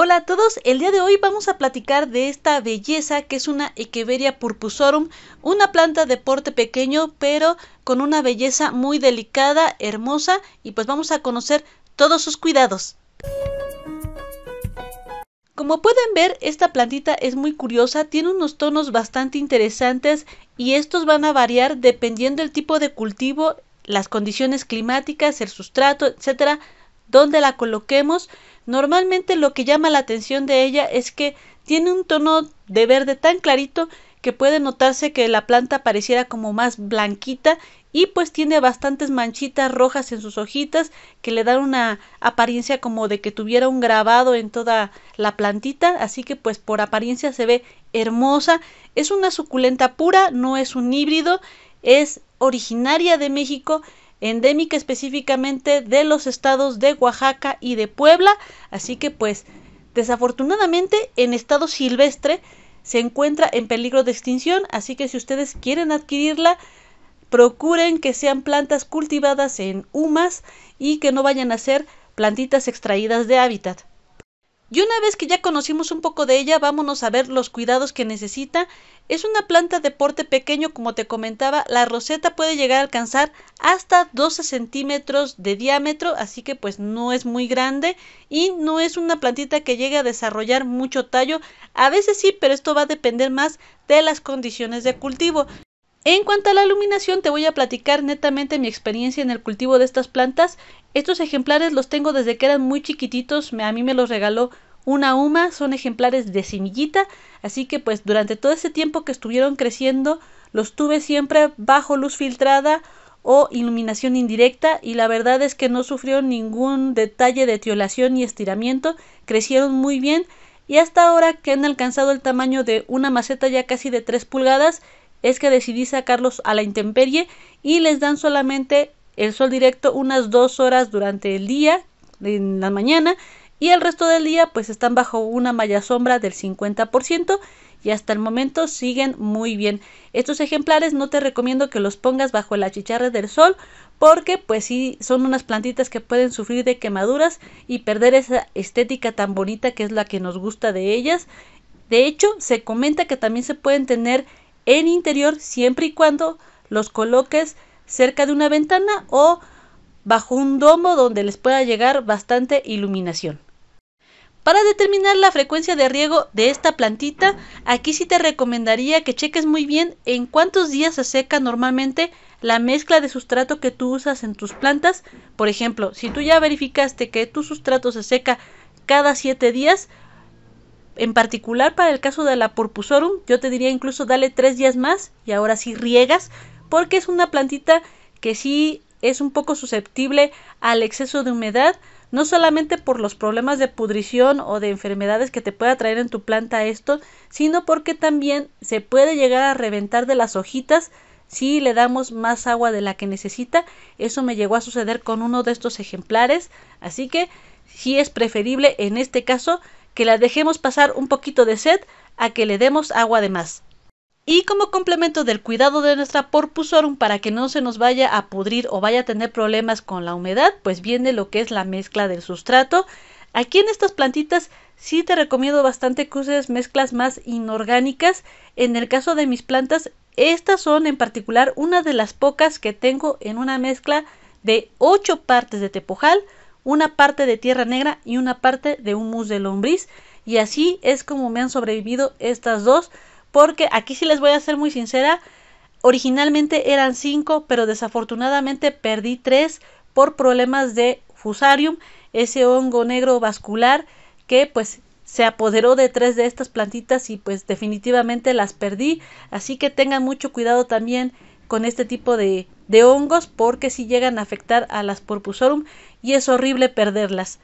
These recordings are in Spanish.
Hola a todos, el día de hoy vamos a platicar de esta belleza que es una Echeveria purpusorum, una planta de porte pequeño pero con una belleza muy delicada, hermosa y pues vamos a conocer todos sus cuidados. Como pueden ver, esta plantita es muy curiosa, tiene unos tonos bastante interesantes y estos van a variar dependiendo del tipo de cultivo, las condiciones climáticas, el sustrato, etcétera, donde la coloquemos. Normalmente lo que llama la atención de ella es que tiene un tono de verde tan clarito que puede notarse que la planta pareciera como más blanquita y pues tiene bastantes manchitas rojas en sus hojitas que le dan una apariencia como de que tuviera un grabado en toda la plantita, así que pues por apariencia se ve hermosa. Es una suculenta pura, no es un híbrido, es originaria de México endémica específicamente de los estados de Oaxaca y de Puebla, así que pues desafortunadamente en estado silvestre se encuentra en peligro de extinción, así que si ustedes quieren adquirirla, procuren que sean plantas cultivadas en humas y que no vayan a ser plantitas extraídas de hábitat. Y una vez que ya conocimos un poco de ella, vámonos a ver los cuidados que necesita. Es una planta de porte pequeño, como te comentaba, la roseta puede llegar a alcanzar hasta 12 centímetros de diámetro, así que pues no es muy grande y no es una plantita que llegue a desarrollar mucho tallo. A veces sí, pero esto va a depender más de las condiciones de cultivo. En cuanto a la iluminación, te voy a platicar netamente mi experiencia en el cultivo de estas plantas. Estos ejemplares los tengo desde que eran muy chiquititos, a mí me los regaló una UMA, son ejemplares de semillita, así que pues durante todo ese tiempo que estuvieron creciendo los tuve siempre bajo luz filtrada o iluminación indirecta. Y la verdad es que no sufrieron ningún detalle de etiolación ni estiramiento, crecieron muy bien. Y hasta ahora que han alcanzado el tamaño de una maceta ya casi de 3 pulgadas es que decidí sacarlos a la intemperie y les dan solamente el sol directo unas dos horas durante el día, en la mañana, y el resto del día pues están bajo una malla sombra del 50% y hasta el momento siguen muy bien. Estos ejemplares no te recomiendo que los pongas bajo la chicharra del sol porque pues sí son unas plantitas que pueden sufrir de quemaduras y perder esa estética tan bonita que es la que nos gusta de ellas. De hecho, se comenta que también se pueden tener en interior siempre y cuando los coloques cerca de una ventana o bajo un domo donde les pueda llegar bastante iluminación. Para determinar la frecuencia de riego de esta plantita, aquí sí te recomendaría que cheques muy bien en cuántos días se seca normalmente la mezcla de sustrato que tú usas en tus plantas. Por ejemplo, si tú ya verificaste que tu sustrato se seca cada 7 días, en particular para el caso de la Purpusorum, yo te diría incluso dale 3 días más y ahora sí riegas porque es una plantita que sí es un poco susceptible al exceso de humedad, no solamente por los problemas de pudrición o de enfermedades que te pueda traer en tu planta esto, sino porque también se puede llegar a reventar de las hojitas si le damos más agua de la que necesita. Eso me llegó a suceder con uno de estos ejemplares, así que sí es preferible en este caso que la dejemos pasar un poquito de sed a que le demos agua de más. Y como complemento del cuidado de nuestra porpusorum para que no se nos vaya a pudrir o vaya a tener problemas con la humedad, pues viene lo que es la mezcla del sustrato. Aquí en estas plantitas sí te recomiendo bastante que uses mezclas más inorgánicas. En el caso de mis plantas, estas son en particular una de las pocas que tengo en una mezcla de 8 partes de tepojal, una parte de tierra negra y una parte de humus de lombriz. Y así es como me han sobrevivido estas dos porque aquí sí les voy a ser muy sincera, originalmente eran cinco, pero desafortunadamente perdí tres por problemas de fusarium, ese hongo negro vascular que pues se apoderó de tres de estas plantitas y pues definitivamente las perdí, así que tengan mucho cuidado también con este tipo de, de hongos porque si llegan a afectar a las porpusorum y es horrible perderlas.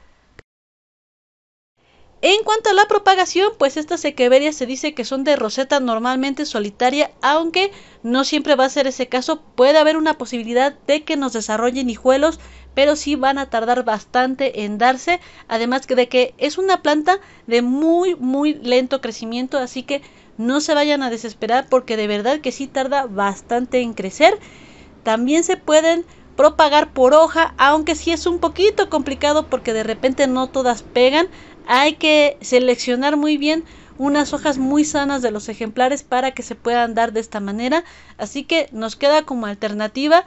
En cuanto a la propagación, pues estas equeverias se dice que son de roseta normalmente solitaria, aunque no siempre va a ser ese caso. Puede haber una posibilidad de que nos desarrollen hijuelos, pero sí van a tardar bastante en darse. Además de que es una planta de muy, muy lento crecimiento, así que no se vayan a desesperar porque de verdad que sí tarda bastante en crecer. También se pueden propagar por hoja, aunque sí es un poquito complicado porque de repente no todas pegan, hay que seleccionar muy bien unas hojas muy sanas de los ejemplares para que se puedan dar de esta manera. Así que nos queda como alternativa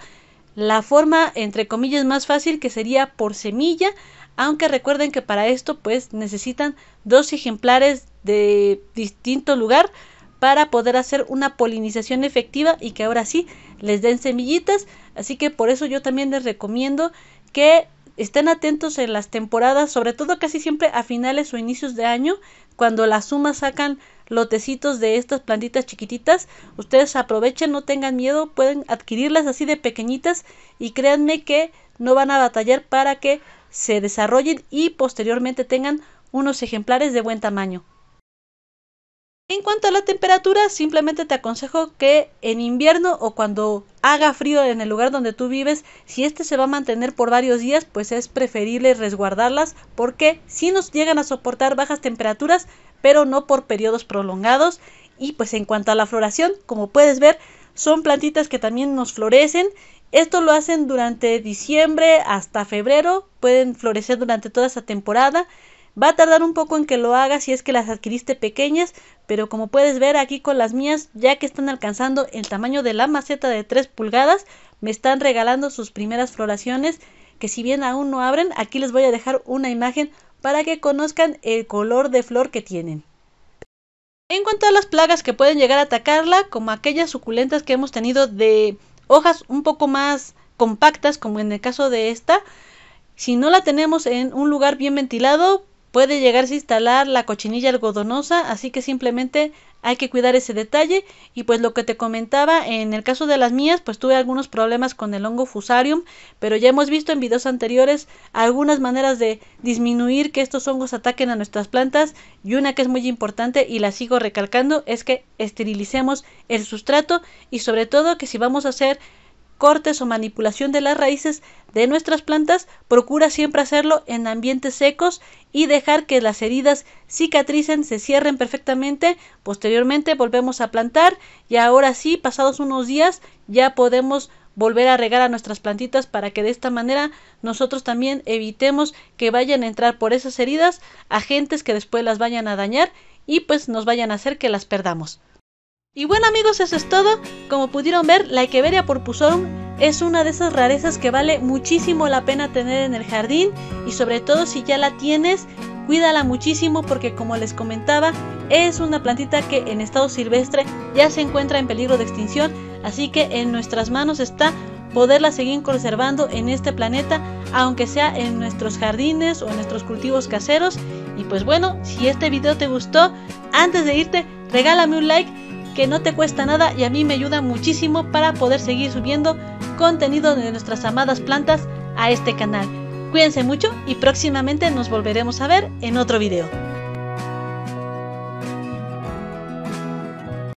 la forma entre comillas más fácil que sería por semilla, aunque recuerden que para esto pues necesitan dos ejemplares de distinto lugar para poder hacer una polinización efectiva y que ahora sí les den semillitas. Así que por eso yo también les recomiendo que estén atentos en las temporadas, sobre todo casi siempre a finales o inicios de año, cuando las sumas sacan lotecitos de estas plantitas chiquititas, ustedes aprovechen, no tengan miedo, pueden adquirirlas así de pequeñitas y créanme que no van a batallar para que se desarrollen y posteriormente tengan unos ejemplares de buen tamaño. En cuanto a la temperatura, simplemente te aconsejo que en invierno o cuando haga frío en el lugar donde tú vives, si este se va a mantener por varios días, pues es preferible resguardarlas porque si nos llegan a soportar bajas temperaturas, pero no por periodos prolongados. Y pues en cuanto a la floración, como puedes ver, son plantitas que también nos florecen. Esto lo hacen durante diciembre hasta febrero, pueden florecer durante toda esa temporada. Va a tardar un poco en que lo hagas si es que las adquiriste pequeñas, pero como puedes ver aquí con las mías, ya que están alcanzando el tamaño de la maceta de 3 pulgadas, me están regalando sus primeras floraciones, que si bien aún no abren, aquí les voy a dejar una imagen para que conozcan el color de flor que tienen. En cuanto a las plagas que pueden llegar a atacarla, como aquellas suculentas que hemos tenido de hojas un poco más compactas, como en el caso de esta, si no la tenemos en un lugar bien ventilado, puede llegarse a instalar la cochinilla algodonosa, así que simplemente hay que cuidar ese detalle. Y pues lo que te comentaba en el caso de las mías pues tuve algunos problemas con el hongo fusarium pero ya hemos visto en videos anteriores algunas maneras de disminuir que estos hongos ataquen a nuestras plantas y una que es muy importante y la sigo recalcando es que esterilicemos el sustrato y sobre todo que si vamos a hacer cortes o manipulación de las raíces de nuestras plantas, procura siempre hacerlo en ambientes secos y dejar que las heridas cicatricen, se cierren perfectamente. Posteriormente volvemos a plantar y ahora sí, pasados unos días, ya podemos volver a regar a nuestras plantitas para que de esta manera nosotros también evitemos que vayan a entrar por esas heridas agentes que después las vayan a dañar y pues nos vayan a hacer que las perdamos. Y bueno amigos, eso es todo. Como pudieron ver, la Echeveria purpusorum es una de esas rarezas que vale muchísimo la pena tener en el jardín y sobre todo si ya la tienes, cuídala muchísimo porque como les comentaba, es una plantita que en estado silvestre ya se encuentra en peligro de extinción, así que en nuestras manos está poderla seguir conservando en este planeta, aunque sea en nuestros jardines o en nuestros cultivos caseros. Y pues bueno, si este video te gustó, antes de irte, regálame un like que no te cuesta nada y a mí me ayuda muchísimo para poder seguir subiendo contenido de nuestras amadas plantas a este canal. Cuídense mucho y próximamente nos volveremos a ver en otro video.